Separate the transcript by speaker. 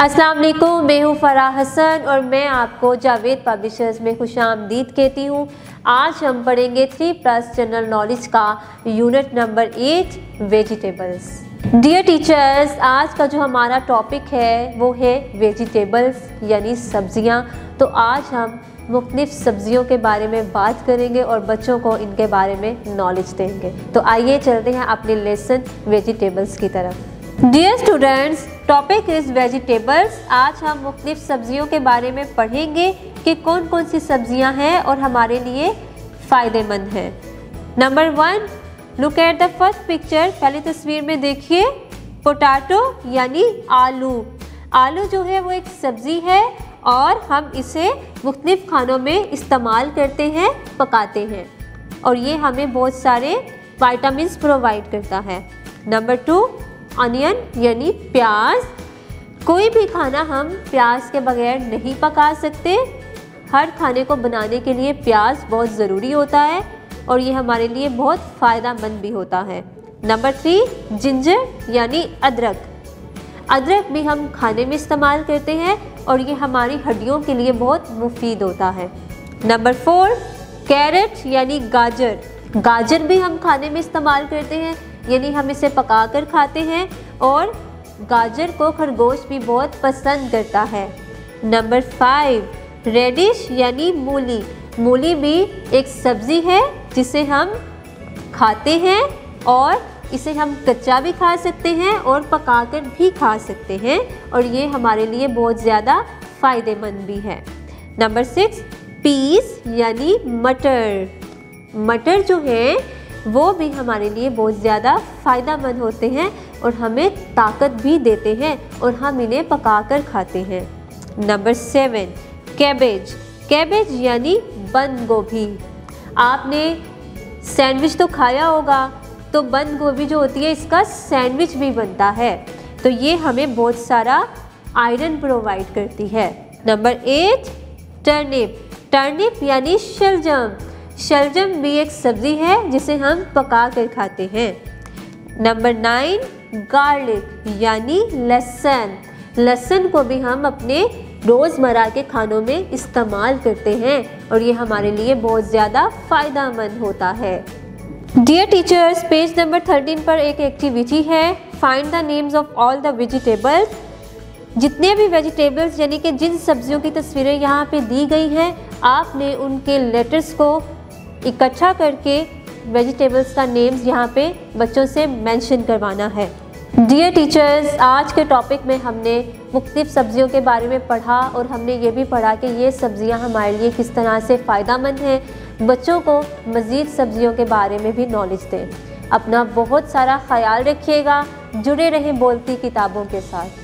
Speaker 1: अस्सलाम वालेकुम मैं हूँ फराह हसन और मैं आपको जावेद पब्लिशर्स में खुश आमदीद कहती हूँ। आज हम पढ़ेंगे थ्री प्लस जनरल नॉलेज का unit number eight vegetables dear teachers आज का जो हमारा टॉपिक है, वो है वेजिटेबल्स यानी सब्ज़ियाँ। तो आज हम मुख्तलिफ़ सब्जियों के बारे में बात करेंगे और बच्चों को इनके बारे में नॉलेज देंगे। तो आइए चलते हैं अपने लेसन वेजिटेबल्स की तरफ़। Dear students topic is vegetables आज हम मुख्तफ सब्जियों के बारे में पढ़ेंगे कि कौन कौन सी सब्ज़ियाँ हैं और हमारे लिए फ़ायदेमंद हैं। Number one look at the first picture पहली तस्वीर में देखिए पोटैटो यानी आलू। आलू जो है वो एक सब्ज़ी है और हम इसे मुख्तलिफ़ खानों में इस्तेमाल करते हैं, पकाते हैं। और ये हमें बहुत सारे वाइटामस प्रोवाइड करता है। नंबर टू अनियन यानी प्याज। कोई भी खाना हम प्याज के बगैर नहीं पका सकते। हर खाने को बनाने के लिए प्याज बहुत ज़रूरी होता है और ये हमारे लिए बहुत फ़ायदा भी होता है। नंबर थ्री, जिंजर यानी अदरक। अदरक भी हम खाने में इस्तेमाल करते हैं और ये हमारी हड्डियों के लिए बहुत मुफीद होता है। नंबर फोर, कैरेट यानी गाजर। गाजर भी हम खाने में इस्तेमाल करते हैं यानी हम इसे पका कर खाते हैं और गाजर को खरगोश भी बहुत पसंद करता है। नंबर फाइव, रेडिश यानी मूली। मूली भी एक सब्ज़ी है जिसे हम खाते हैं और इसे हम कच्चा भी खा सकते हैं और पकाकर भी खा सकते हैं और ये हमारे लिए बहुत ज़्यादा फ़ायदेमंद भी है। नंबर सिक्स, पीस यानी मटर। मटर जो है वो भी हमारे लिए बहुत ज़्यादा फ़ायदा होते हैं और हमें ताकत भी देते हैं और हम इन्हें पका कर खाते हैं। Number seven, cabbage. कैबेज यानी बंद गोभी। आपने सैंडविच तो खाया होगा तो बंद गोभी जो होती है, इसका सैंडविच भी बनता है। तो ये हमें बहुत सारा आयरन प्रोवाइड करती है। Number eight, turnip. टर्निप यानी शलजम। शलजम भी एक सब्ज़ी है जिसे हम पका कर खाते हैं। नंबर नाइन गार्लिक यानी लहसुन। लहसुन को भी हम अपने रोज़मर्रा के खानों में इस्तेमाल करते हैं और ये हमारे लिए बहुत ज़्यादा फ़ायदा मंद होता है। Dear teachers page number thirteen पर एक एक्टिविटी है। Find the names of all the vegetables जितने भी वेजिटेबल्स यानी कि जिन सब्जियों की तस्वीरें यहाँ पे दी गई हैं, आपने उनके लेटर्स को इकट्ठा करके वेजिटेबल्स का नेम्स यहाँ पे बच्चों से मेंशन करवाना है। डियर टीचर्स आज के टॉपिक में हमने मुख्तफ सब्जियों के बारे में पढ़ा और हमने ये भी पढ़ा कि ये सब्ज़ियाँ हमारे लिए किस तरह से फ़ायदा मंद हैं। बच्चों को मज़ीद सब्जियों के बारे में भी नॉलेज दें। अपना बहुत सारा ख्याल रखिएगा, जुड़े रहें बोलती किताबों के साथ।